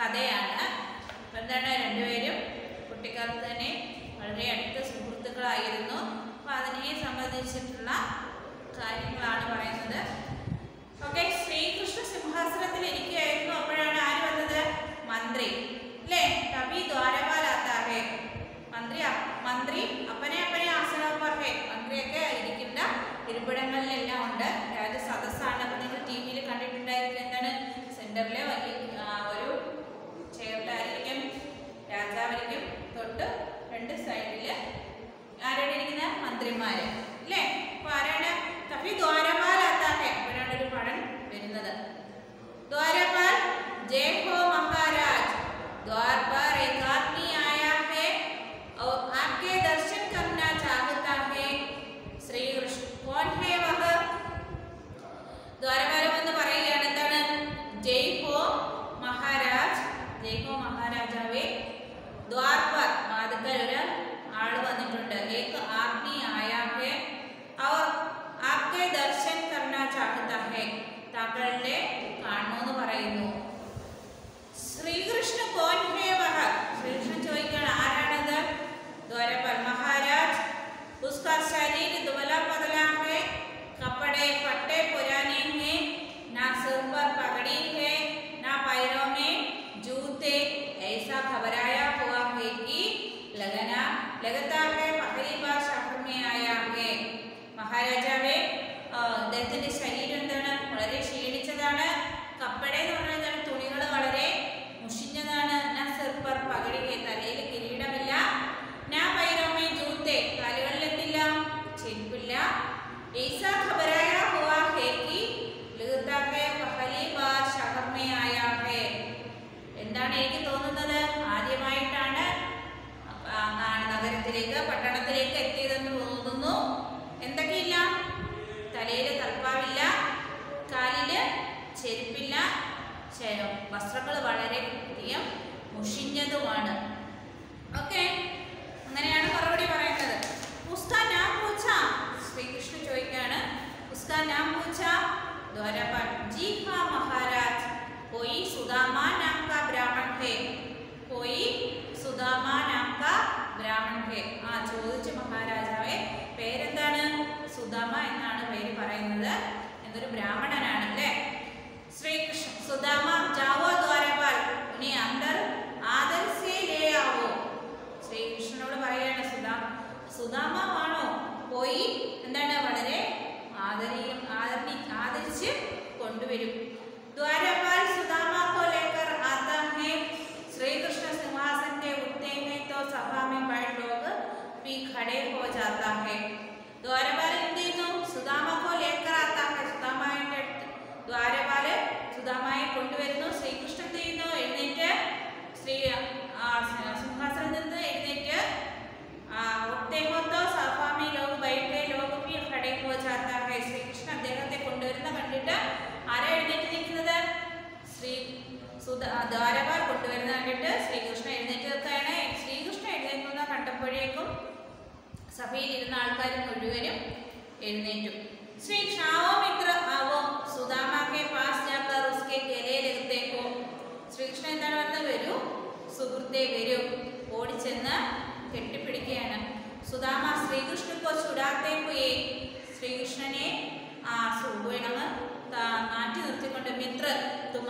കഥയാണ്. എന്താണ് രണ്ടുപേരും? കുട്ടിക്കാലത്ത് തന്നെ വളരെ അടുത്ത സുഹൃത്തുക്കളായിരുന്നു. അപ്പം അതിനെ സംബന്ധിച്ചിട്ടുള്ള കാര്യങ്ങളാണ് പറയുന്നത്. ഓക്കെ ശ്രീകൃഷ്ണ സിംഹാസനത്തിൽ ഇരിക്കുകയായിരുന്നു. അപ്പോഴാണ് ആര് വന്നത്? മന്ത്രി. അല്ലേ? കവി ദ്വാരപാലാത്താഹേ മന്ത്രി മന്ത്രി അപ്പനെ അപ്പനെ ആസനപ്പർഹേ മന്ത്രിയൊക്കെ ഇരിക്കുന്ന ഇരിപ്പിടങ്ങളിലെല്ലാം ഉണ്ട്. രാജ സദസ്സാണ്. അപ്പം നിങ്ങൾ ടി വിയിൽ കണ്ടിട്ടുണ്ടായിരിക്കും എന്താണ്? സെന്ററിലെ വലിയ രാജാവായിരിക്കും തൊട്ട് രണ്ട് സൈഡില് ആരാണ് ഇരിക്കുന്നത് മന്ത്രിമാര് അല്ലേ അപ്പൊ ആരാണ് കവി ദ്വാരപാലാത്താഹേ അപ്പോഴാണ് ഒരു പടൻ വരുന്നത് द्वारपाल जय हो महाराज द्वार पर एक आदमी आया है और आपके दर्शन करना चाहता है श्री कृष्ण कौन है वह ദ്വാരപാലം ऐसा घबराया हुआ है कि लगता है पहली बार शहर में आया है എന്താണ് എനിക്ക് തോന്നുന്നത് ആദ്യമായിട്ടാണ് ആ, നാ- നഗരത്തിലേക്ക് പട്ടണത്തിലേക്ക് എത്തിയതെന്ന് തോന്നുന്നു എന്തൊക്കെയില്ല തലയില് തൽപ്പാവില്ല കാലില് ചെരുപ്പില്ല വസ്ത്രങ്ങൾ വളരെ അധികം മുഷിഞ്ഞതുമാണ് ശ്രീകൃഷ്ണ ചോദിക്കുകയാണ്. ഉസ്കാ നാം പൂച്ച ദ്വാരപാൽ ജി ഹാ മഹാരാജ് കോയി സുദാമാ നാം കാ ബ്രാഹ്മൺ ഹേ കോയി സുദാമാ നാം കാ ബ്രാഹ്മൺ ഹേ. ആ ചോദിച്ചു മഹാരാജാവെ പേരെന്താണ്? സുദാമ എന്നാണ് പേര് പറയുന്നത്. എന്തൊരു ബ്രാഹ്മണനാണ് അല്ലേ? ശ്രീകൃഷ്ണൻ സുദാമ ജാവോ ദ്വാരപാൽ ഉനി അന്തർ ആദർശേ ലേ ആവോ? ശ്രീകൃഷ്ണനോട് പറയാണ് സുദാമ സുദാമ ആണോ പോയി. എന്താണ്? വളരെ ആദരീയം ആദരണി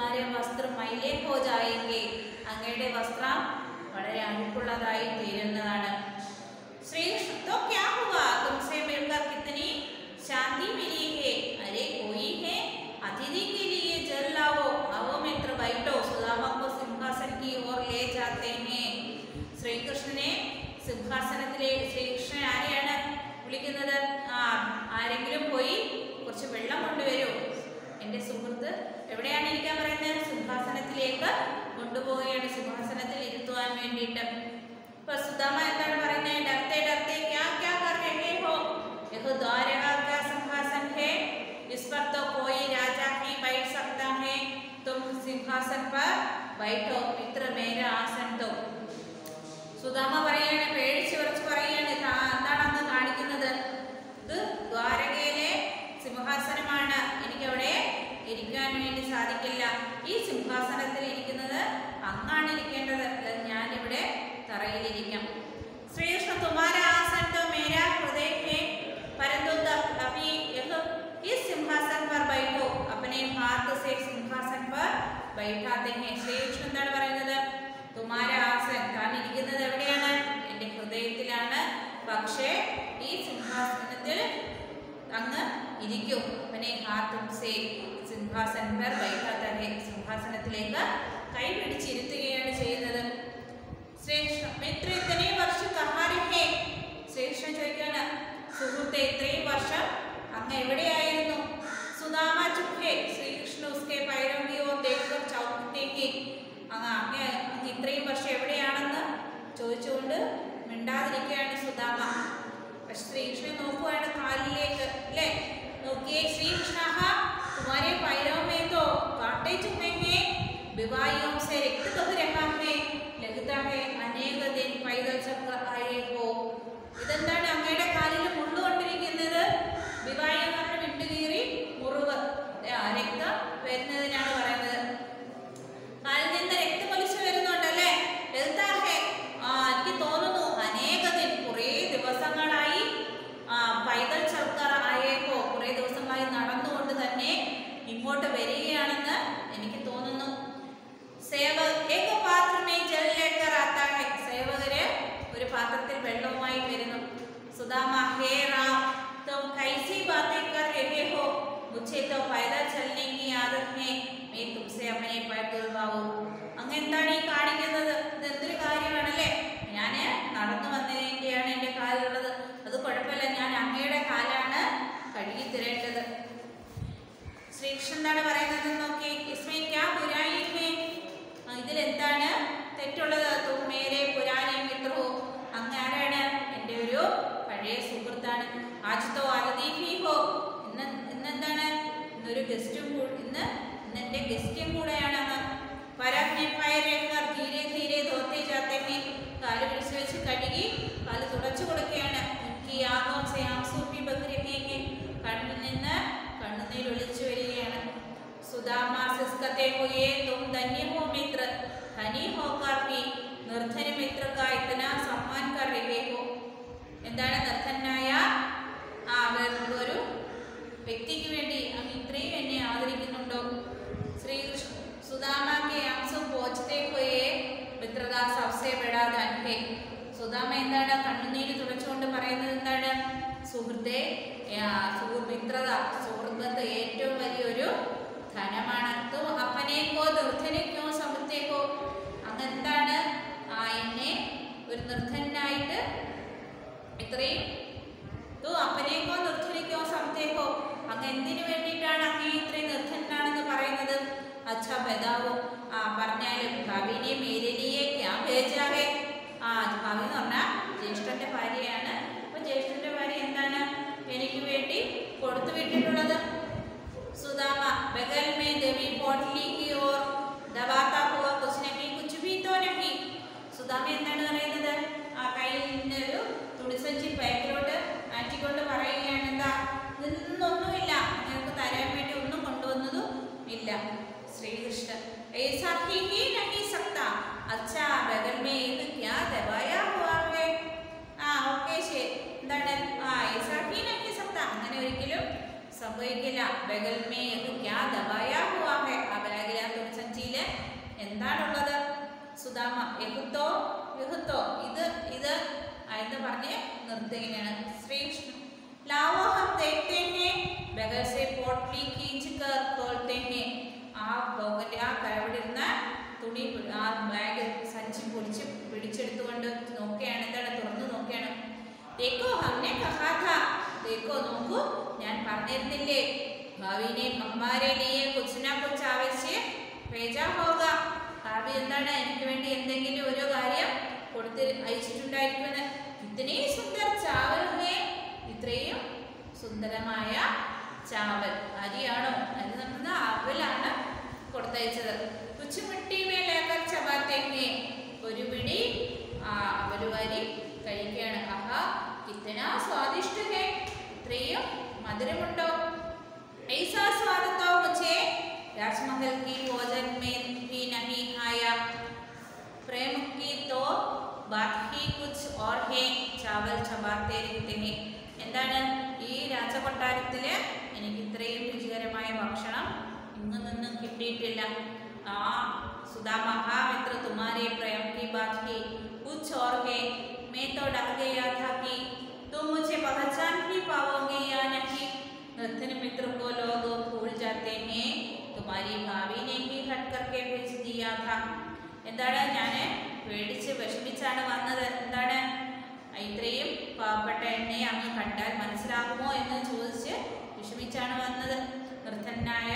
സുവേണം മാറ്റി നിർത്തിക്കൊണ്ട് മിത്ര തുമാരെ വസ്ത്രം മൈലേ ഹോ ജായെങ്കിൽ അങ്ങയുടെ വസ്ത്രം വളരെ അഴുക്കുള്ളതായി തീരുന്നതാണ് श्री तो क्या हुआ तुमसे मिलकर कितनी शांति मिली है अरे कोई है अतिथि के लिए जल लाओ आओ मित्र बैठो सुदामा को सिंहासन की ओर ले जाते हैं ശ്രീകൃഷ്ണനെ സിംഹാസനത്തിലെ ശ്രീകൃഷ്ണൻ ആരെയാണ് വിളിക്കുന്നത് ആ ആരെങ്കിലും പോയി കുറച്ച് വെള്ളം കൊണ്ടുവരൂ എൻ്റെ സുഹൃത്ത് എവിടെയാണ് ഇരിക്കാൻ പറയുന്നത് സിംഹാസനത്തിലേക്ക് കൊണ്ടുപോവുകയാണ് സിംഹാസനത്തിൽ ഇരുത്തുവാൻ വേണ്ടിയിട്ട് ഇപ്പൊ സുദാമ എന്താണ് പറയുന്നത് ഡർത്തെ ഡർത്തെ ക്യാ ക്യാ കർ രഹേ ഹോ यह द्वारका का सिंहासन है इस पर तो कोई राजा ही बैठ सकता है तुम सिंहासन पर बैठो मित्र मेरा आसन तो സുദാമ പറയാണ് പേടിച്ച് വിറച്ച് പറയാണ് "താ എന്താണ് അന്ന് കാണിക്കുന്നത് ഇത് ദ്വാരകയിലെ സിംഹാസനമാണ് എനിക്കവിടെ ഇരിക്കാൻ വേണ്ടി സാധിക്കില്ല. ഈ സിംഹാസനത്തിൽ അങ്ങ് എവിടെയായിരുന്നു സുദാമ ചുപ്പേ ശ്രീകൃഷ്ണ ഉസ്കെ പൈരവിയോ ദേക്കർ ചൗക്കത്തേക്ക് അങ്ങ് അങ്ങ് അങ്ങ് ഇത്രയും വർഷം എവിടെയാണെന്ന് ചോദിച്ചുകൊണ്ട് മിണ്ടാതിരിക്കുകയാണ് സുദാമ പക്ഷെ ശ്രീകൃഷ്ണൻ നോക്കുവാണ് കാലിലേക്ക് അല്ലേ നോക്കിയേ ശ്രീകൃഷ്ണ तुम्हारे पैरों में तो कांटे चुभे हैं बीमारियों से रिक्त कह रहा है लगता है अनेक സുഹൃത്താണ് ആജത്തോ അതിഥി ഹോ ഇന്ന് ഇന്നെന്താണ്? ഇന്നൊരു ഗസ്റ്റും ഇന്ന് ഇന്ന് എന്റെ ഗസ്റ്റും കൂടെയാണ് അങ്ങ് പരാഗ്നെ പയരേക്കർ ധീരെ ധീരെ ധോത്തെ ജാത്തെ ഹേ കാൽ പിടിച്ചു വെച്ച് കഴുകി കാൽ തുടച്ചു കൊടുക്കുകയാണ്. എനിക്ക് യാഗം ചെയ്യാം സൂപ്പി ബഹുരഹേക്ക് കണ്ണിൽ നിന്ന് കണ്ണുനീർ ഒളിച്ചു വരികയാണ്. സുദാമ സിസ്കത്തെ ഹുയെ തും ധന്യ ഹോ മിത്ര ധനി ഹോക്കാർ ഭി നിർധന മിത്ര കാ ഇത്തന സമ്മാൻ കർ രഹേ ഹോ. എന്താണ് നിർധനായ ആ ആഗ്രഹം ഒരു വ്യക്തിക്ക് വേണ്ടി അങ്ങ് ഇത്രയും എന്നെ ആദരിക്കുന്നുണ്ടോ? ശ്രീകൃഷ്ണ സുദാമയ്ക്ക് അംസം പോച്ചത്തേക്കോയെ മിത്രദാസ് അവസയപ്പെടാതെ അൻപേ. സുദാമ എന്താണ് കണ്ണുനീര് തുടച്ചുകൊണ്ട് പറയുന്നത് എന്താണ്? സുഹൃത്തെ മിത്രത സുഹൃത്ത് ഏറ്റവും വലിയൊരു ധനമാണ്. അപ്പനേക്കോ ദുർധനയ്ക്കോ സമൃദ്ധേക്കോ അങ്ങനെന്താണ്? ആ എന്നെ ഒരു നിർധനായിട്ട് ഇത്രയും തൂ അപ്പനേക്കോ നിർധനയ്ക്കോ സമൃദ്ധേക്കോ അങ്ങ് എന്തിനു വേണ്ടിയിട്ടാണ് അങ്ങേ ഇത്രയും നിർധനാണെന്ന് പറയുന്നത് അച്ഛാ ബദാവോ ആ പറഞ്ഞാലും ഭാവിനെ മേരലിയെ ക്യാ ഭേജാവേ ആ ഭാവി എന്ന് പറഞ്ഞാൽ ജ്യേഷ്ഠന്റെ ഭാര്യയാണ് അപ്പൊ ജ്യേഷ്ഠന്റെ ഭാര്യ എന്താണ് എനിക്ക് വേണ്ടി കൊടുത്തു വിട്ടിട്ടുള്ളത് सुदामा बगल में देवी पोटली की ओर दबाता हुआ कुछ नहीं कुछ भी तो नहीं സുദാമ എന്താണ് പറയുന്നത് ആ കയ്യിൻ്റെ ഒരു തുണിസഞ്ചി ബാക്കിലോട്ട് മാറ്റിക്കൊണ്ട് പറയുകയാണ് എന്താ ഇതൊന്നുമില്ല നിങ്ങൾക്ക് തരാൻ വേണ്ടി ഒന്നും കൊണ്ടുവന്നതും ഇല്ല ശ്രീകൃഷ്ണൻ ऐसा ही ही नहीं सकता अच्छा बगल में एक क्या दबाया हुआ है ആ ഓക്കെ ശരി എന്താണ് ആ ऐसा ही नहीं सकता അങ്ങനെ ഒരിക്കലും സംഭവിക്കില്ല ബഗൽ മേ ഇത് ക്യാ ദബായാ ഹുവാ ഹെ ആ ബാഗിൽ ആ തുണിസഞ്ചിയിൽ സുദാമ യഹുത്തോ യഹുത്തോ ഇത് ഇത് എന്ന് പറഞ്ഞ് നിർത്തുകയാണ് ശ്രീകൃഷ്ണൻ लाओ हम देखते हैं बगल से पोटली खींच कर खोलते हैं ആ ബോഗന്റെ ആ കരവിടുന്ന തുണി പി- ആ ബാഗ് സഞ്ചി പൊടിച്ച് പിടിച്ചെടുത്തുകൊണ്ട് നോക്കുകയാണ് എന്താണ് തുറന്നു നോക്കുകയാണ് ദേക്കോ ഹംനെ കഹാ ഥാ ദേക്കോ നോക്കൂ ഞാൻ പറഞ്ഞിരുന്നില്ലേ ഭാവിനെ ഹമാരെ ലിയെ കുച്ച് നാ കുച്ച് ആവശ്യം ഭേജാ ഹോഗ ഭാവി എന്താണ് എനിക്ക് വേണ്ടി എന്തെങ്കിലും ഒരു കാര്യം കൊടുത്ത് അയച്ചിട്ടുണ്ടായിരിക്കുമെന്ന് ഇത്രേ സുന്ദർ ചാവൽ ഹേ ഇത്രയും സുന്ദരമായ ചാവൽ അരിയാണോ അരി നമ്മൾ അവലാണ് കൊടുത്തയച്ചത് കുച്ചുമിട്ടി മേലേക്കർ ചപാത്തേങ്ങെ ഒരു പിടി ആ അവല് വാരി കഴിക്കുകയാണ് ആഹാ കിത്തന സ്വാദിഷ്ട ഹേ ഇത്രയും മധുരമുണ്ടോ ऐसा स्वाद तो मुझे राजमहल की भोजन में भी नहीं आया प्रेम की तो बात ही कुछ और है चावल चबाते रहते हैं എന്താണ് ഈ രാജകൊട്ടാരത്തില് എനിക്ക് ഇത്രയും രുചികരമായ ഭക്ഷണം ഇങ്ങു നിന്നും കിട്ടിയിട്ടില്ല ആ സുധാ മഹാമിത്ര തുമാരെ പ്രേം की बात ही कुछ और है मैं तो डर गया था कि तुम मुझे पहचान ही पाओगे या नहीं नृत्यन मित्र को लोग भूल जाते हैं तुम्हारी भाभी ने ही हट करके भेज दिया था എന്താണ് ഞാൻ പേടിച്ച് വിഷമിച്ചാണ് വന്നത്. എന്താണ്? ഇത്രയും പാവപ്പെട്ട എന്നെ അങ്ങ് കണ്ടാൽ മനസ്സിലാകുമോ എന്ന് ചോദിച്ച് വിഷമിച്ചാണ് വന്നത്. നിർധനായ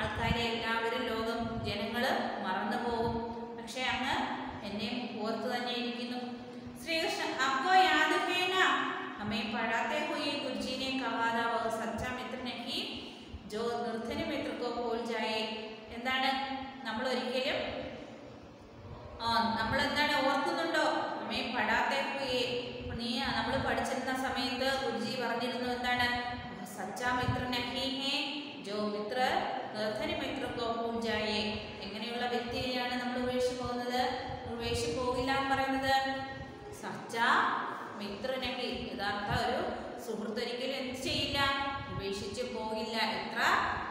ആൾക്കാരെ എല്ലാവരും ലോകം ജനങ്ങൾ മറന്നു പോകും. പക്ഷെ അങ്ങ് എന്നെ ഓർത്തു തന്നെ ഇരിക്കുന്നു. ശ്രീകൃഷ്ണൻ അപ്പോ യാദവേന അമ്മയും പടാത്തെ പോയി ഗുരുജീനെ കവാതാവ് വഹ ജോ നിർധന മിത്രക്കോ പോൽ എന്താണ്? നമ്മൾ ഒരിക്കലും നമ്മൾ എന്താണ് ഓർക്കുന്നുണ്ടോ? അമ്മേ പടാത്തെ നീ നമ്മൾ പഠിച്ചിരുന്ന സമയത്ത് ഗുരുജി പറഞ്ഞിരുന്നു എന്താണ്? സച്ചാ മിത്ര നഹീഹേ ജോ മിത്ര നിർധനി മിത്ര കോപ്പും ജായേ. എങ്ങനെയുള്ള വ്യക്തിയെയാണ് നമ്മൾ ഉപേക്ഷിച്ച് പോകുന്നത് ഉപേക്ഷിച്ച് പോകില്ല എന്ന് പറയുന്നത് സച്ചാ മിത്രനഹി യഥാർത്ഥ ഒരു സുഹൃത്ത് ഒരിക്കലും എന്ത് ചെയ്യില്ല? ഉപേക്ഷിച്ച് പോകില്ല. എത്ര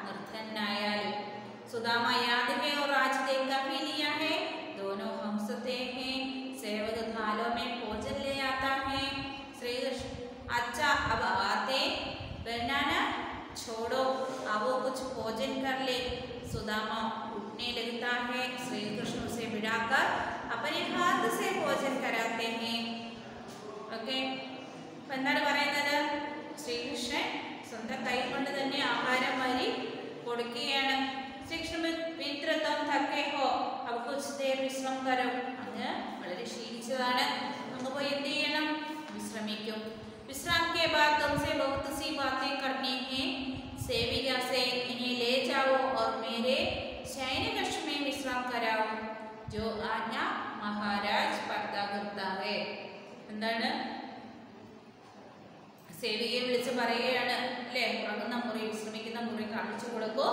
നിർധനായാലും. സുദാമ യാദിമേ ഓ രാജ്യത്തെ കഫി ലിയാ ഹേ. दोनों हम सते हैं सेवक थालों में भोजन ले आता है श्री कृष्ण अच्छा अब आते बनाना छोड़ो अब वो कुछ भोजन कर ले सुदामा उठने लगता है श्री कृष्ण उसे बिठाकर अपने हाथ से भोजन कराते हैं ഓക്കെ അപ്പൊ എന്താണ് പറയുന്നത് ശ്രീകൃഷ്ണൻ സ്വന്തം കൈ കൊണ്ട് തന്നെ ആഹാരം വാരി കൊടുക്കുകയാണ് ശ്രീകൃഷ്ണൻ മിത്രത്വം തക്കേഹോ അവ കുച്ച് ദേർ വിശ്രം കരം അങ്ങ് വളരെ ക്ഷീണിച്ചതാണ് അങ്ങ് പോയി എന്ത് ചെയ്യണം വിശ്രമിക്കും विश्राम के बाद तुमसे बहुत सी बातें करनी है सेविका से इन्हें ले जाओ और मेरे शयन कक्ष में विश्राम कराओ जो आज्ञा महाराज करता करता है എന്താണ് സേവികയെ വിളിച്ച് പറയുകയാണ് അല്ലേ ഉറങ്ങുന്ന മുറി വിശ്രമിക്കുന്ന മുറി കാണിച്ചു കൊടുക്കൂ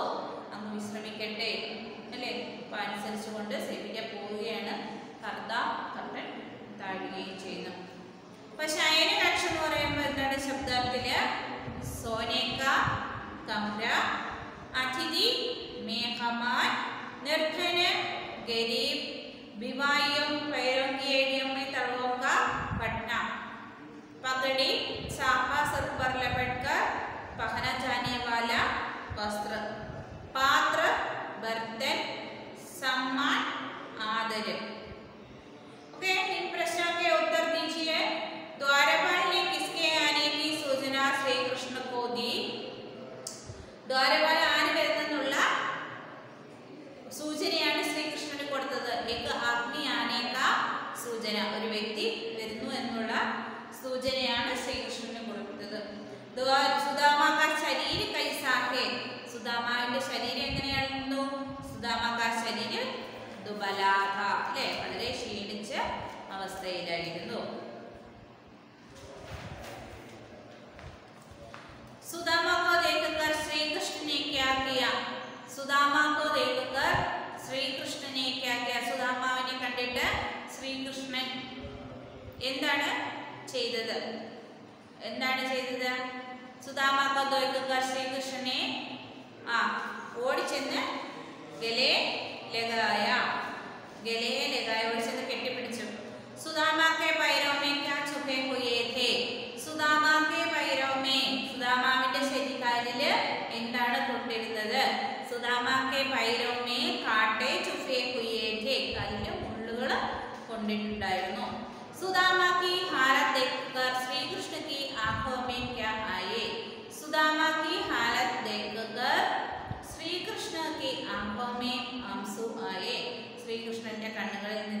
അങ്ങ് വിശ്രമിക്കട്ടെ. അല്ലേ? അപ്പൊ അനുസരിച്ചുകൊണ്ട് സേവിക്കാൻ പോവുകയാണ് കർത്ത കർട്ടൻ താഴുകയും ചെയ്യുന്നു അപ്പൊ ശയന കക്ഷ എന്ന് പറയുമ്പോൾ എന്താണ് ശബ്ദത്തിൽ സോനേക്ക കമര അതിഥി മേഹമാൻ നിർധന ഗരീബ് ബിവായം പൈരോഗ്യേഡിയമ്മ തളവോക്ക പട്ന. പകടി സാഹ സർപ്പർല പെട്കർ പഹന ജാനിയവാല വസ്ത്ര. पर लपेटकर पहना जाने वाला वस्त्र पात्र बर्तन सम्मान आदर ओके इन प्रश्नों के उत्तर दीजिए द्वारपाल ने किसके आने की सूचना श्री कृष्ण को दी ദ്വാരപാല ആന വരുന്നെന്നുള്ള സൂചനയാണ് ശ്രീകൃഷ്ണന് കൊടുത്തത് ഏക അഗ്നി ആനേക്ക സൂചന ഒരു വ്യക്തി വരുന്നു എന്നുള്ള സൂചനയാണ് ദുബലാഥ അല്ലെ വളരെ ക്ഷീണിച്ച അവസ്ഥയിലായിരുന്നു सुदामा को देखकर श्री कृष्ण ने क्या किया സുദാമ को देखकर ശ്രീ കൃഷ്ണനെ क्या किया സുദാമാവിനെ കണ്ടിട്ട് ശ്രീകൃഷ്ണൻ എന്താണ് ചെയ്തത് എന്താണ് ചെയ്തത് സുദാമ को देखकर ശ്രീകൃഷ്ണനെ ആ ഓടിച്ചെന്ന് ഗലേ ലഗായ ഗലയെ ലഗായ ഒഴിച്ചെന്ന് കെട്ടിപ്പിടിച്ചു. സുദാമാക്കെ പൈരോമേ ക്യാ ചുപേ ഹുയേതേ സുദാമാക്കെ പൈരോമേ. സുദാമാവിന്റെ ശരിക്കാലിൽ എന്താണ് കൊണ്ടിരുന്നത്? സുദാമാക്കെ പൈരോമേ കാട്ടെ ചുഫേ ഹുയേതേ കാലിൽ മുള്ളുകൾ കൊണ്ടിട്ടുണ്ടായിരുന്നു. സുദാമാക്കി ഹാരത്തെ ശ്രീകൃഷ്ണ കി ആഖോ മേ ക്യാ ആയ? 要干那个。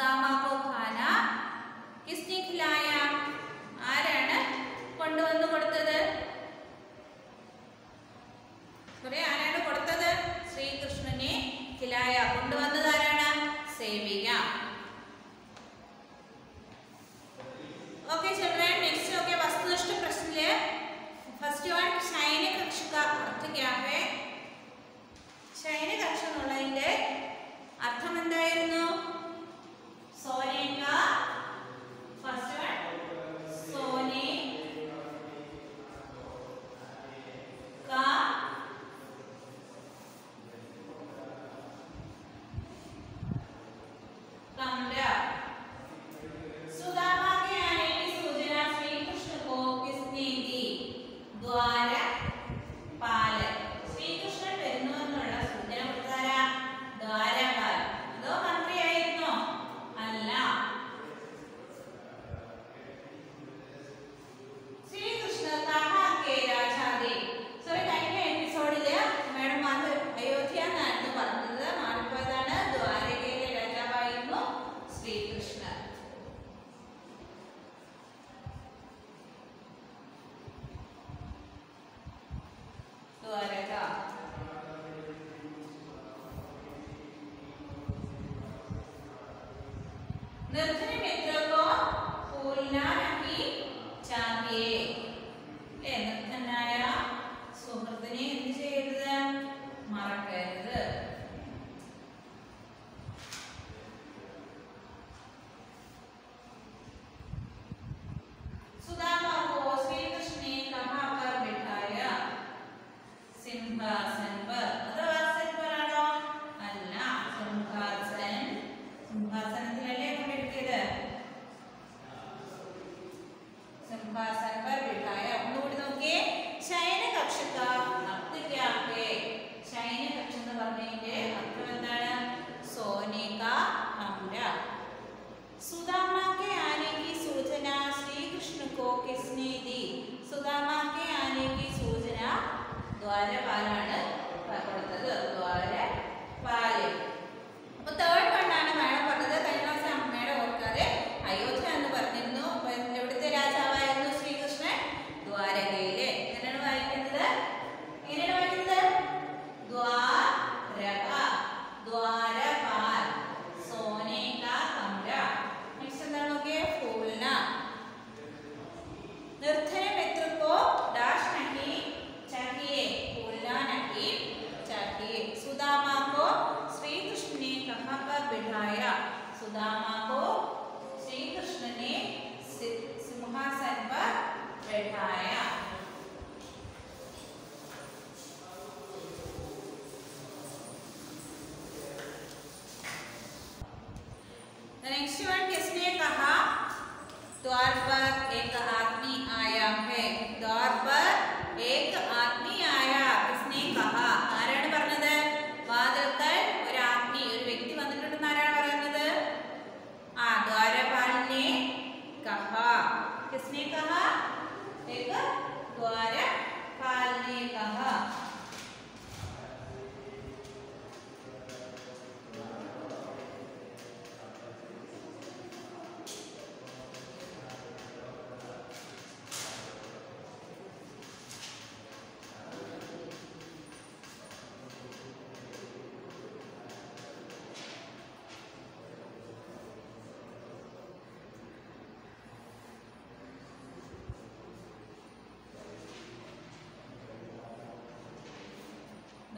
ഉസാമ को खाना किसने खिलाया ആരാണ് കൊണ്ടുവന്നു കൊടുത്തത്? കുറെ ആരാണ് കൊടുത്തത്? ശ്രീകൃഷ്ണനെ ഖിലായ കൊണ്ടുവന്നത് ആരാണ്? സേവിക. ഓക്കെ നെക്സ്റ്റ് ഓക്കെ വസ്തുനിഷ്ഠ പ്രശ്നത്തിൽ ഫസ്റ്റ് വൺ ശൈന കക്ഷിക ശൈന കക്ഷ എന്നുള്ളതിന്റെ അർത്ഥം എന്തായിരുന്നു? Sorry.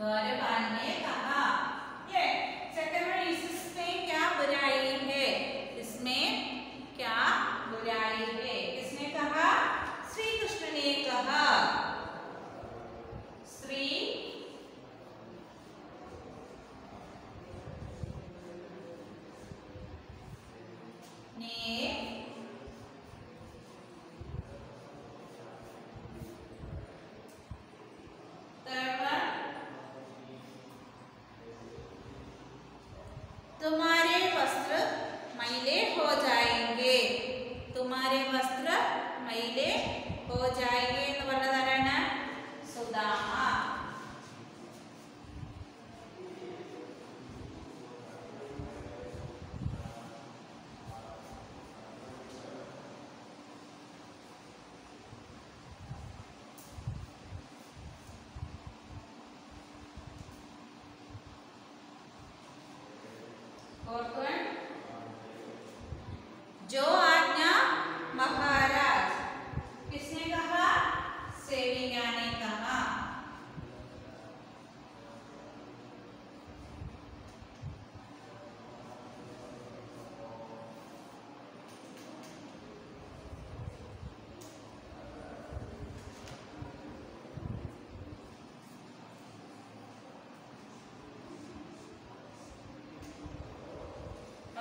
glória Tomar corto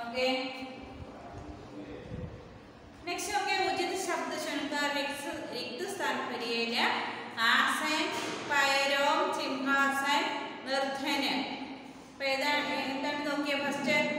okay? Next okay, उचित शब्द चुनकर रिक्त स्थान पर ये आसन पायरों सिंहासन नर्तन। पैदा है इंतन फ़र्स्ट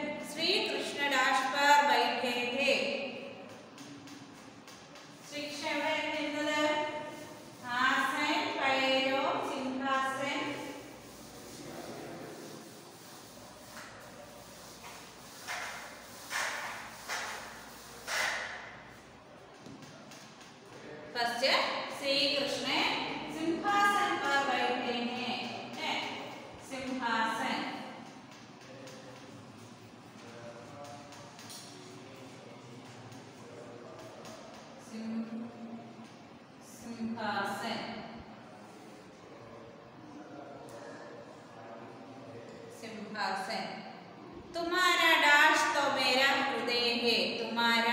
Mara.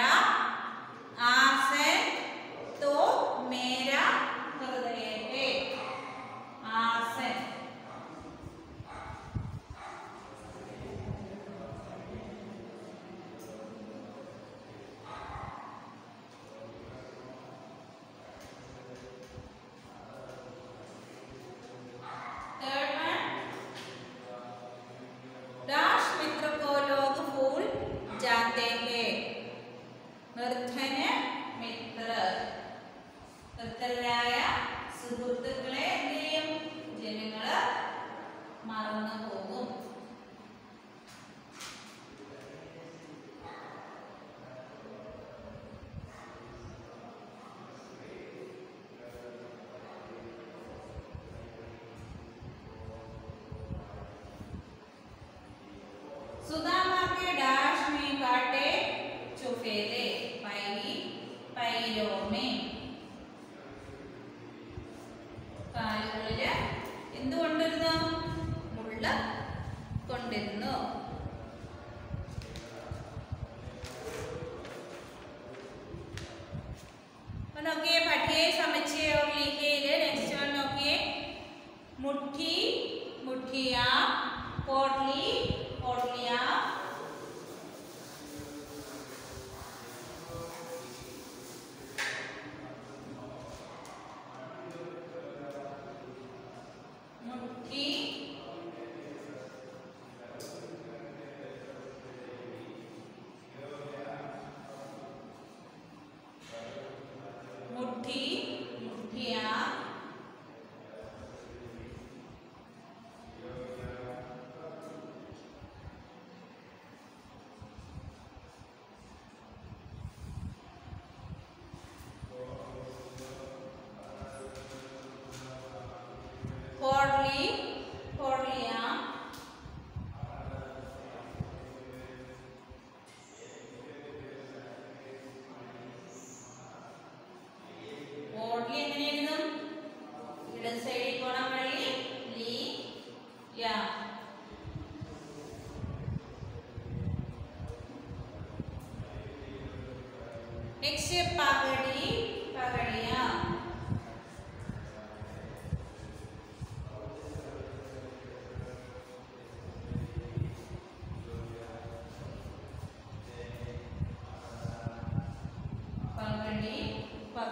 തൈലോമേൻ കാലുകളിൽ എന്തുകൊണ്ടിരുന്ന മുള്ള godly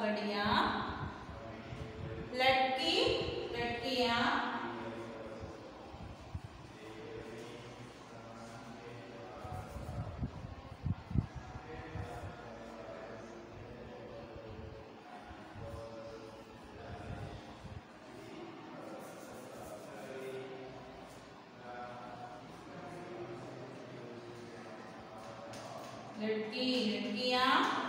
पगड़िया लड़की लड़किया लड़की लड़कियाँ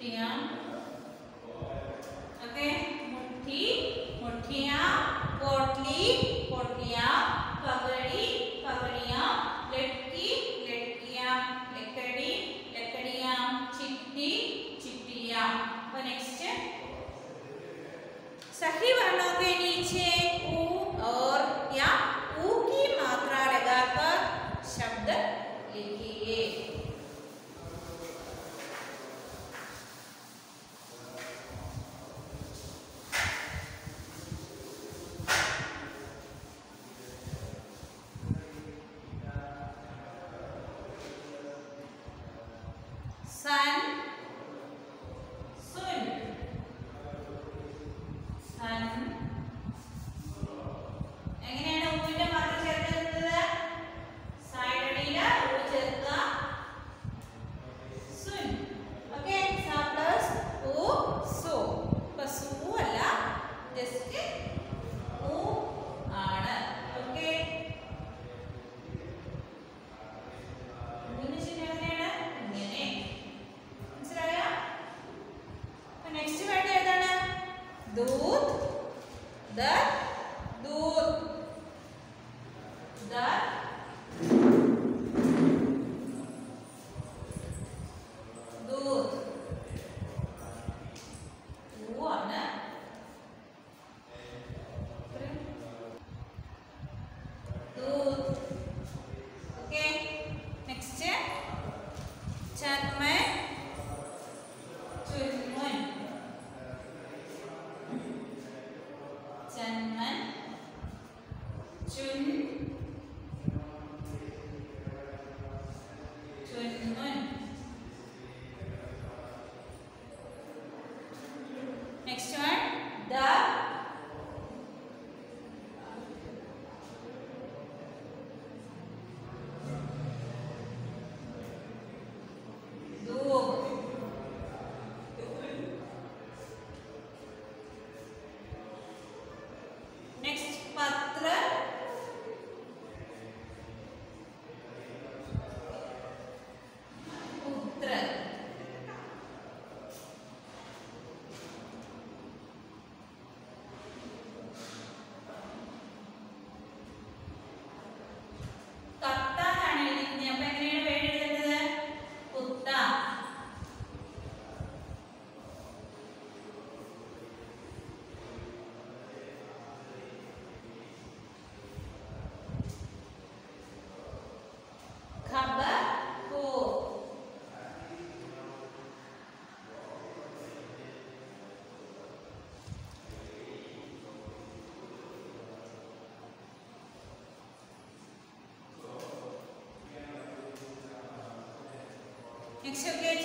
Iya. Next okay